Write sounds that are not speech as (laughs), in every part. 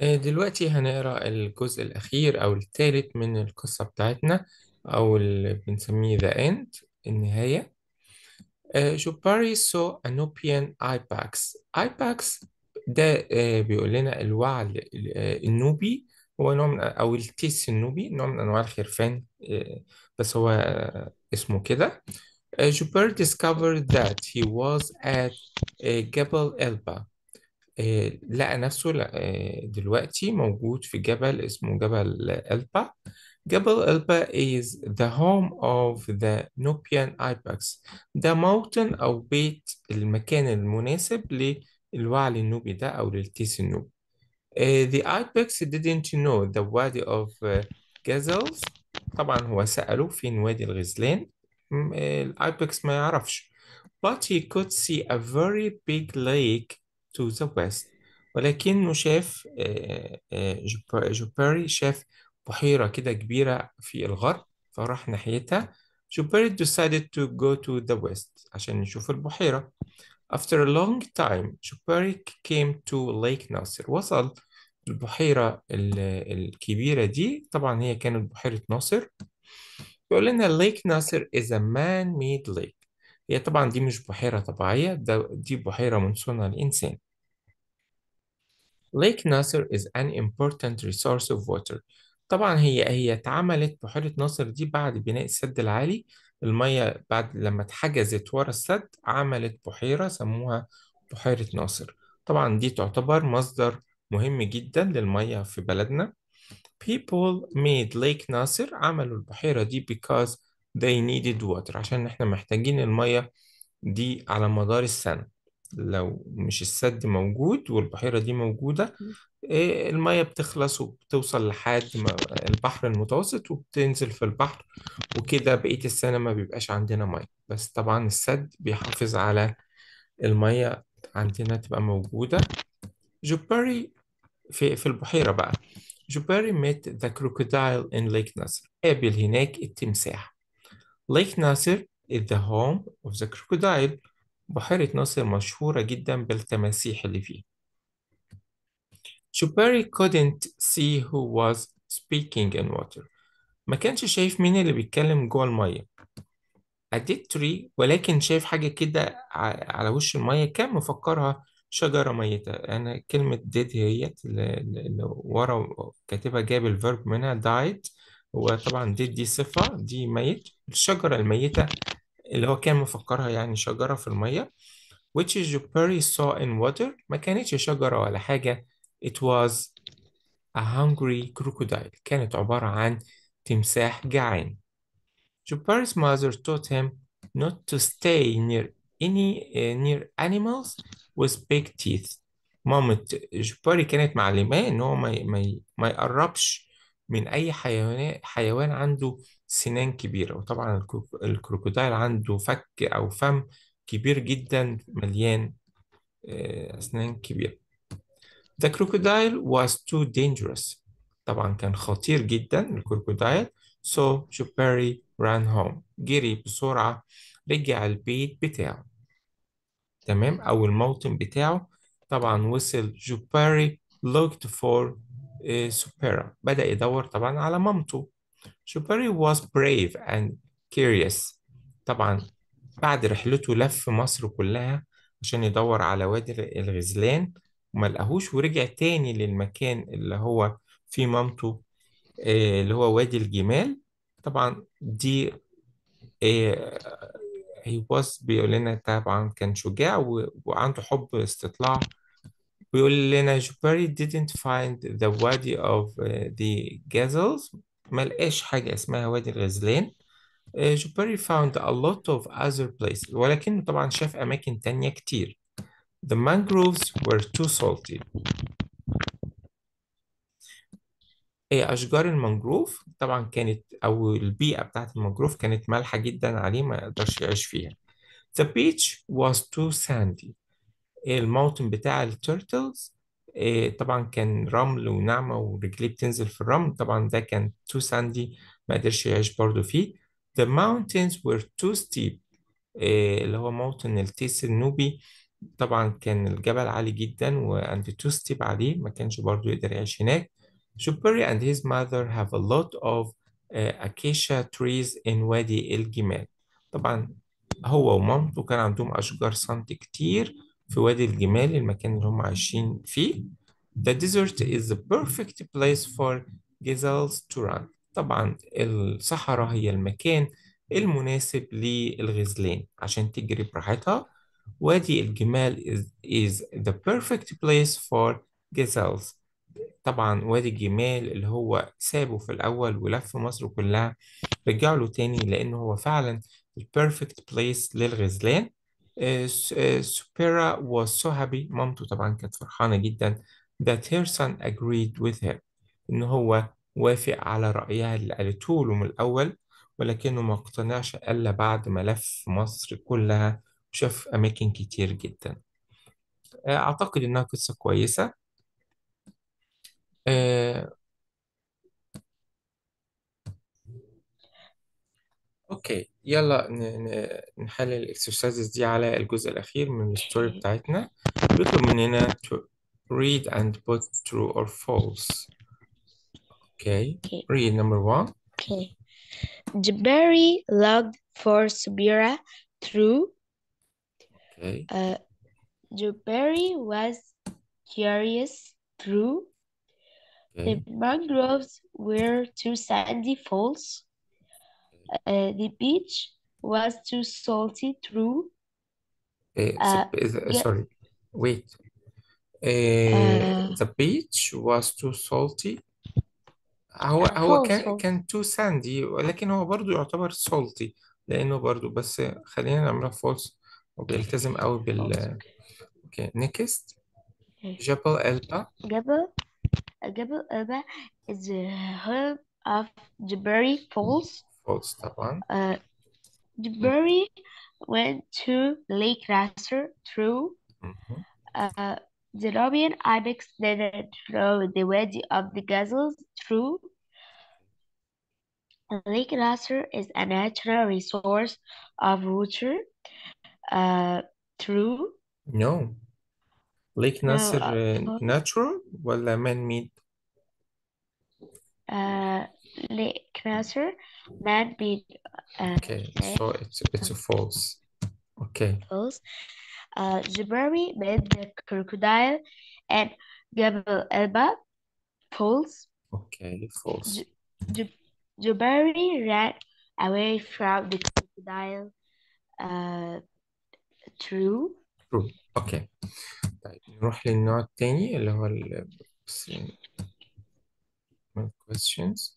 آه، دلوقتي هنقرأ الجزء الأخير أو الثالث من القصة بتاعتنا أو اللي بنسميه The End النهاية. آه، جوباري saw a Nubian ibex ibex ده آه، بيقول لنا الوعل آه، النوبي. هو نوع من أو التيس النوبي نوع من أنواع الخرفان بس هو اسمه كده. جوباري discovered that he was at آه، آه، لقى نفسه آه، دلوقتي موجود في جبل اسمه جبل إلبا. جبل إلبا is the home of the Nubian ibex. ده موطن أو بيت المكان المناسب للوعل النوبي ده أو للتيس النوبي. آه، the ibex didn't know the wadi of uh, gazelles. طبعا هو سأله فين وادي الغزلان. آه، الايبكس ما يعرفش. But he could see a very big lake to the west. ولكنه شاف آه، آه، جوب- جوبيري شاف بحيرة كده كبيرة في الغرب فراح ناحيتها. جوبيري decided to go to the west عشان يشوف البحيرة. After a long time جوبيري came to Lake ناصر وصل البحيرة ال- الكبيرة دي. طبعا هي كانت بحيرة ناصر. بيقول لنا ليك ناصر is a man-made lake. هي طبعا دي مش بحيرة طبيعية ده دي بحيرة من صنع الإنسان Lake Nasser is an important resource of water. طبعا هي هي اتعملت بحيرة ناصر دي بعد بناء السد العالي. المية بعد لما اتحجزت ورا السد عملت بحيرة سموها بحيرة ناصر. طبعا دي تعتبر مصدر مهم جدا للمية في بلدنا. People made Lake Nasser عملوا البحيرة دي because they needed water عشان إحنا محتاجين المية دي على مدار السنة. لو مش السد موجود والبحيرة دي موجودة إيه، المية بتخلص وبتوصل لحد ما البحر المتوسط وبتنزل في البحر. وكده بقية السنة ما بيبقاش عندنا مية. بس طبعا السد بيحافظ على المية عندنا تبقى موجودة. جوباري في في البحيرة بقى. جوباري met the crocodile in Lake ناصر قابل هناك التمساح. Lake ناصر is the home of the crocodile. بحيرة ناصر مشهورة جدا بالتماسيح اللي فيها. جوباري couldn't see who was speaking in water. ما كانش شايف مين اللي بيتكلم جوه المية. A dead tree ولكن شايف حاجة كده على وش المية. كان مفكرها شجرة ميتة. أنا كلمة dead هي اللي ورا كاتبها جايب الفيرب منها died. هو طبعا dead دي صفة دي ميت الشجرة الميتة اللي هو كان مفكرها يعني شجرة في المية which Jupari saw in water. ما كانتش شجرة ولا حاجة. It was a hungry crocodile. كانت عبارة عن تمساح جعان. Jupari's mother taught him not to stay near any uh, near animals with big teeth. مامة جوباري كانت معلماه إن هو ما ما ما يقربش من أي حيوان حيوان عنده سنان كبيرة وطبعا الكرو- الكروكودايل عنده فك أو فم كبير جدا مليان آه، أسنان كبيرة. The crocodile was too dangerous. طبعا كان خطير جدا الكروكودايل so جوباري ran home. جري بسرعة رجع البيت بتاعه. تمام؟ أو الموطن بتاعه. طبعا وصل جوباري looked for سوبيرا. بدأ يدور طبعا على مامته. جوباري was brave and curious. طبعا بعد رحلته لف مصر كلها عشان يدور على وادي الغزلان وما لقاهوش ورجع تاني للمكان اللي هو فيه مامته آه، اللي هو وادي الجمال. طبعا دي آه، he was بيقول لنا طبعا كان شجاع وعنده حب استطلاع بيقول لنا جوباري didn't find the wadi of uh, the gazelles ما لقاش حاجة اسمها وادي الغزلان آه، جوباري found a lot of other places ولكنه طبعا شاف أماكن تانية كتير The mangroves were too salty هي أشجار المانجروف طبعا كانت أو البيئة بتاعت المانجروف كانت مالحة جدا عليه ما يقدرش يعيش فيها The beach was too sandy الموطن بتاع التيرتلز طبعا كان رمل وناعمة ورجليه بتنزل في الرمل. طبعا ده كان too sandy ما قدرش يعيش برضه فيه. The mountains were too steep. إيه اللي هو موطن التيس النوبي. طبعا كان الجبل عالي جدا وعند تو ستيب عليه. ما كانش برضو يقدر يعيش هناك. Jupiri and his mother have a lot of uh, acacia trees in وادي الجمال. طبعا هو ومامته كان عندهم أشجار سنت كتير. في وادي الجمال المكان اللي هم عايشين فيه. The desert is the perfect place for gazelles to run. طبعا الصحراء هي المكان المناسب للغزلان عشان تجري براحتها. وادي الجمال is, is the perfect place for gazelles. طبعا وادي الجمال اللي هو سابه في الأول ولف مصر كلها رجع له تاني لأنه هو فعلا the perfect place للغزلان سوبيرا was so happy. مامته طبعا كانت فرحانة جدا that her son agreed with her. إن هو وافق على رأيها اللي قالته له من الأول ولكنه ما اقتنعش إلا بعد ما لف مصر كلها وشاف أماكن كتير جدا. أعتقد إنها قصة كويسة. آه، أوكي. يلا ن- ن- نحلل الإكسرسايزز دي على الجزء الأخير من الستوري Okay. بتاعتنا بيطلب مننا to read and put true or false Okay Okay. read number one Okay. Jabari looked for Subira through. Okay Uh, Jabari was curious through. The Okay mangroves were too sandy falls. Uh, the beach was too salty true. Eh, Uh, the- is- ge- sorry wait Eh, uh, the beach was too salty هو هو false كان false. كان too sandy ولكن هو برضو يعتبر salty لأنه برضو بس خلينا نعملها false وبيلتزم قوي بال false. اوكي next Okay. جبل إلبا Jabal, Jabal Alba is the home of Jabari Falls. podstawa. Uh, Barry went to Lake Nasser through mm -hmm. uh, the Nubian ibex then drove the wedge of the gazelles through. Lake Nasser is a natural resource of water uh, through. No. Lake Nasser uh, uh, no, uh, natural ولا man-made uh, Nasser, man beat. Uh, okay, so it's it's a false. Okay. False. Uh, Zubairi made the crocodile, and Gabel Elba, false. Okay, false. Zubairi ran away from the crocodile. Uh, true. True. Okay. طيب نروح للنوع الثاني اللي هو ال بس- questions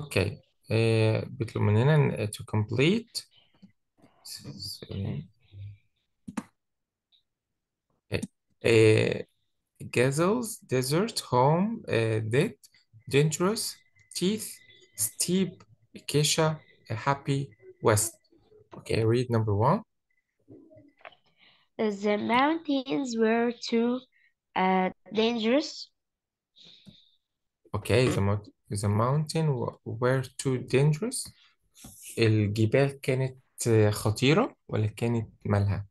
اوكي آه بيطلب مننا ن- to complete sorry. Okay. آه Gazelles, desert, home, uh, dead, dangerous, teeth, steep, acacia, uh, happy, west. Okay, read number one. The mountains were too uh, dangerous. Okay, the, mount- the mountain wa- were too dangerous. الجبال كانت آه، خطيرة ولا كانت مالها؟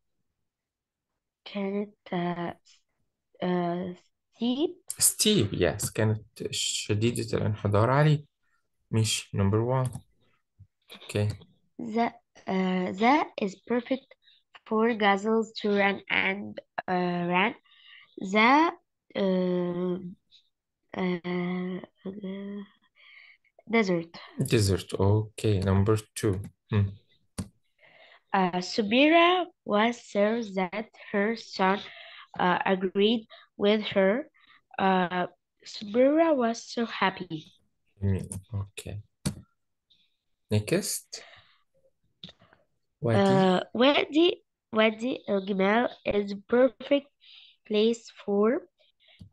كانت uh, uh, steep. steep, yes, كانت شديدة الانحدار عليه. مش number one. Okay, That uh, that is perfect for gazelles to run and uh, run. the desert. Desert. Okay, number two. Hmm. Uh, Subira was sure that her son uh, agreed with her. Uh, Subira was so happy. Hmm, okay. Next. Wadi. Uh, Wadi, Wadi El Gimal is perfect place for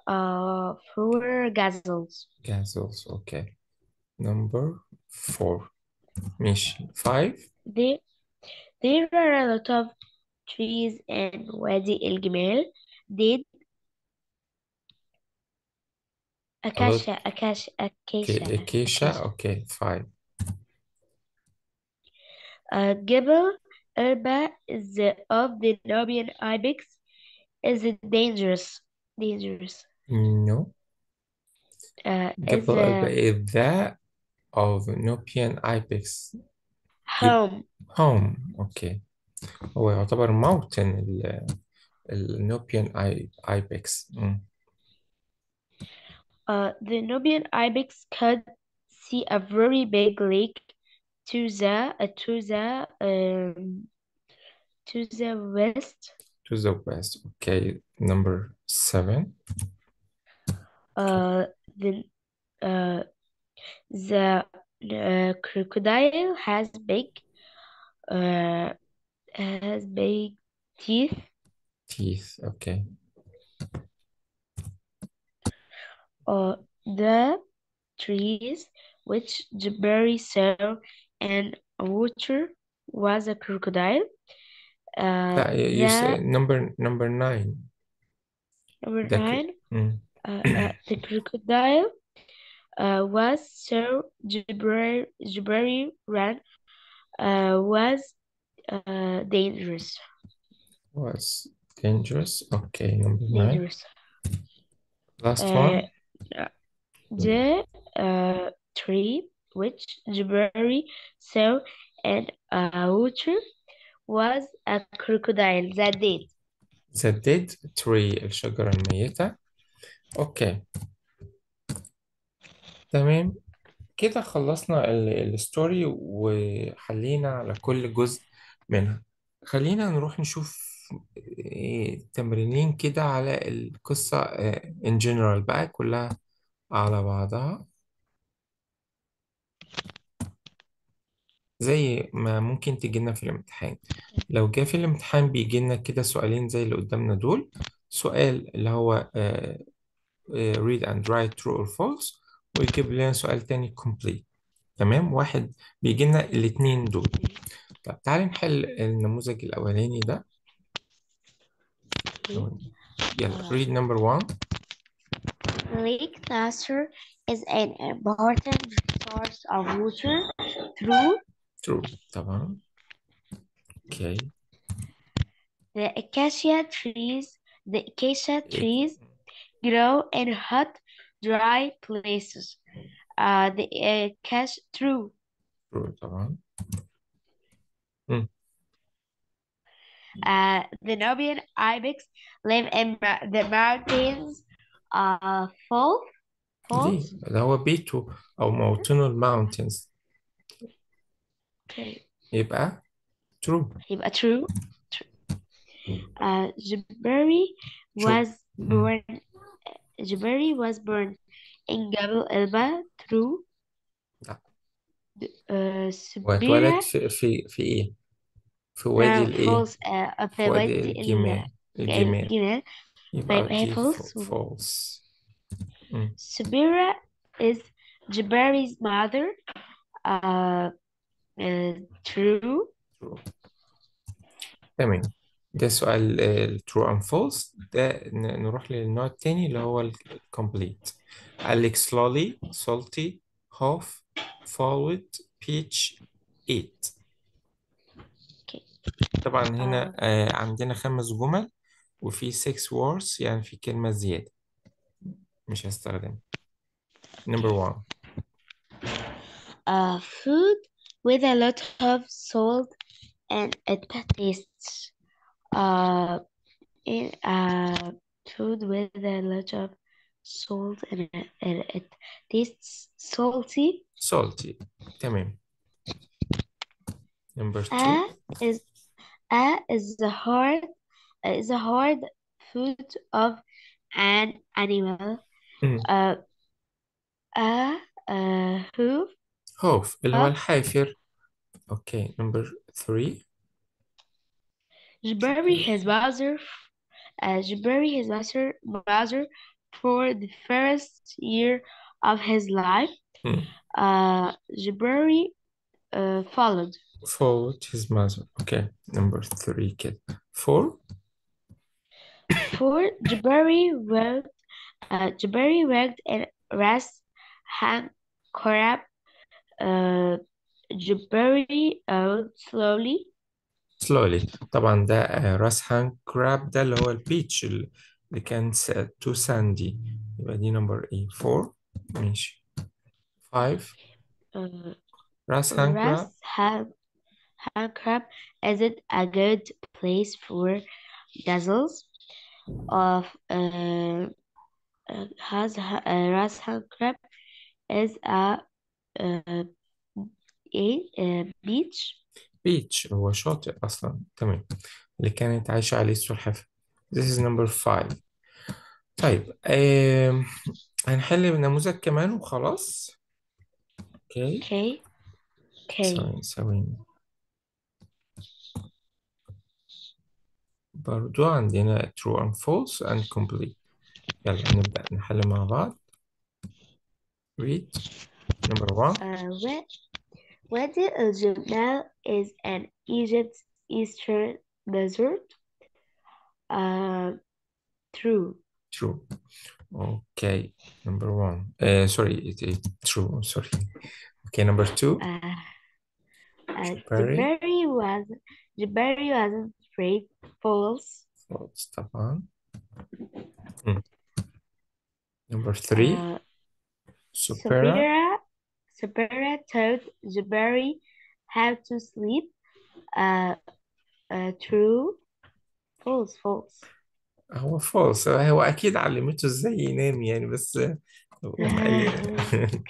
uh, for gazelles. Gazelles, okay. Number four. Mission five. There, there are a lot of trees in Wadi El Gimal. Did Acacia, acacia, acacia. Okay, acacia, okay, fine. Uh, Gibel Elba is of the Nubian ibex is it dangerous dangerous No. uh, is جبل uh, البعير of Nubian ibex home home اوكي هو يعتبر موطن ال النوبيان ibex مم. uh, the Nubian ibex could see a very big lake to the uh, to the um, to the west to the west okay number seven. Uh, the uh, the uh, crocodile has big uh, has big teeth. Teeth okay. Uh, the trees which Jabari saw and water was a crocodile uh, yeah, you yeah. say number number nine. Number the, nine. Mm. Uh, uh the crocodile uh, was so Jibril Jibril ran uh, was dangerous. Was dangerous. Okay, number dangerous. nine. Last one. The tree which Jibril saw and uh, water was a crocodile. That did the dead tree. الشجرة الميتة. أوكي. تمام. كده خلصنا ال- الستوري وحلينا على كل جزء منها. خلينا نروح نشوف إيه تمرينين كده على القصة آه، in general بقى كلها على بعضها. زي ما ممكن تجينا في الامتحان. لو جه في الامتحان بيجينا كده سؤالين زي اللي قدامنا دول. سؤال اللي هو آه، آه، read and write true or false ويجيب لنا سؤال تاني complete. تمام؟ واحد بيجينا الاتنين دول. طب تعالي نحل النموذج الأولاني ده. يلا read number one. Lake Nasser is an important source of water through true طبعا okay the acacia trees. The acacia إيه؟ trees grow in hot, dry places. Uh, the acacia true. true طبعا Uh, the Nubian ibex live in ma- the mountains. Uh, false, ليه false. ده هو بيته أو موطنه الماونتنز Okay. يبقى true يبقى true. true. Uh, Jabari true was مم. born. Jabari was born in Jabal Elba. True. لا Uh, واتولد Subira. في في في إيه؟ في وادي No, الإيه؟ false. Uh, في في وادي وادي ال- الجمال الجمال الجنال يبقى فيبقى هي دي false. false مم. Subira is Jabari's mother. Uh, uh, true. true. تمام. ده سؤال ال true and false. ده نروح للنوع التاني اللي هو ال complete. قال لك slowly salty half forward peach eat. طبعا هنا Uh, آه عندنا خمس جمل وفي six words يعني في كلمة زيادة. مش هستخدمها number one. uh, food with a lot of salt and it tastes. Uh, in, uh, food with a lot of salt and it, and it tastes salty. salty تمام number two A is a is the hard is a hard food of an animal. مم. Uh, a uh, hoof خوف اللي هو of الحافر okay number three Jabari his mother uh, Jabari his mother mother for the first year of his life. مم. Uh, Jabari uh, followed. followed his mother okay number three kid four For Jabari worked uh, Jabari worked in Ras Han Korab uh, Jabari rode slowly. slowly طبعا ده آه، راس هانج كراب ده اللي هو البيتش اللي كان تو ساندي يبقى دي نمبر ايه 4 ماشي 5 Uh, راس هانج كراب Ras hand, hand crab isn't a good place for gazelles of uh, uh, has uh, Ras hand crab is a a, uh, beach. بيتش هو شاطئ أصلا. تمام. اللي كانت عايشة عليه السلحفاة This is number five. طيب آم، هنحل نموذج كمان وخلاص. أوكي okay okay ثواني ثواني برضو عندنا true and false and complete. يلا نبدأ. نحل مع بعض. Read. Number one. Uh, where, whether Jumel is an Egypt's eastern desert? Uh, true. True. Okay. Number one. Uh, sorry, it is true. Sorry. Okay. Number two. Uh, uh, Jabari was Jabari wasn't afraid. False. False. That. Hmm. Number three. Uh, Subira. Subira Sapira taught Jabari how to sleep uh, uh, true false false هو false هو أكيد علمته إزاي ينام يعني بس (laughs) هو ما قال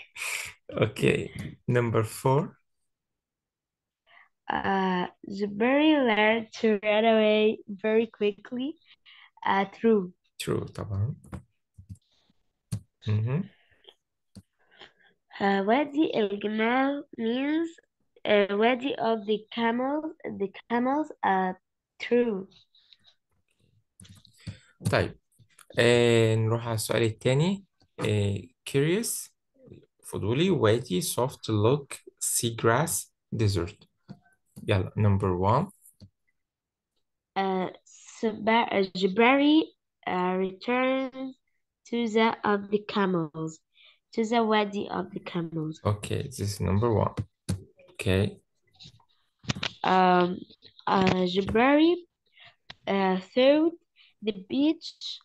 okay number four uh, Jabari learned to run away very quickly uh, true true طبعا Mhm. Uh, Wadi El Gamal means uh, Wadi of the camels. The camels are true. طيب آه نروح على السؤال التاني آه curious فضولي وادي soft look seagrass desert يلا number one Uh, Saba- uh, Jabari uh, returns to the of the camels, to the Wadi of the camels. okay this is number one okay Um, uh, Jabari uh, thought the beach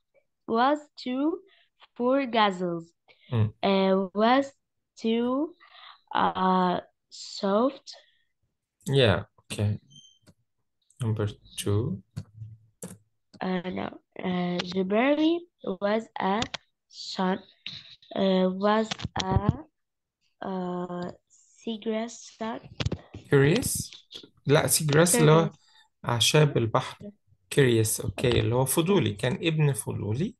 was too for gazelles. Mm. Uh, was too uh, soft yeah okay number two Uh, no, uh, Jabari was a son, was a uh, seagrass son. curious لا seagrass اللي هو Curious. أعشاب البحر curious اوكي اللي هو فضولي كان ابن فضولي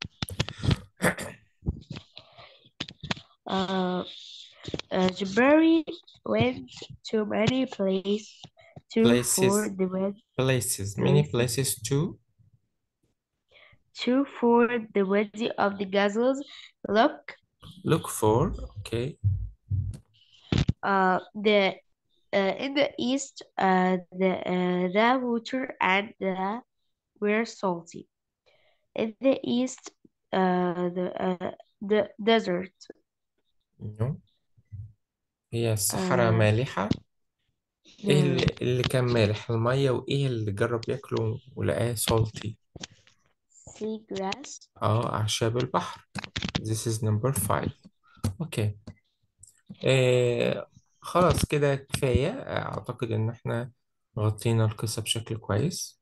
Uh, uh, Jabari went to many places to Places. for the wed places many Places. places too to for the wedding of the gazelles. Look, look for okay uh, the uh, in the east, uh, the uh, the water and the were salty. In the east, uh, the uh, the desert. no. هي الصحراء آه. مالحة إيه اللي, اللي كان مالح المية وايه اللي جرب ياكله ولقاه salty seagrass. آه أعشاب البحر this is number five. أوكي. آه خلاص كده كفاية. أعتقد إن إحنا غطينا القصة بشكل كويس.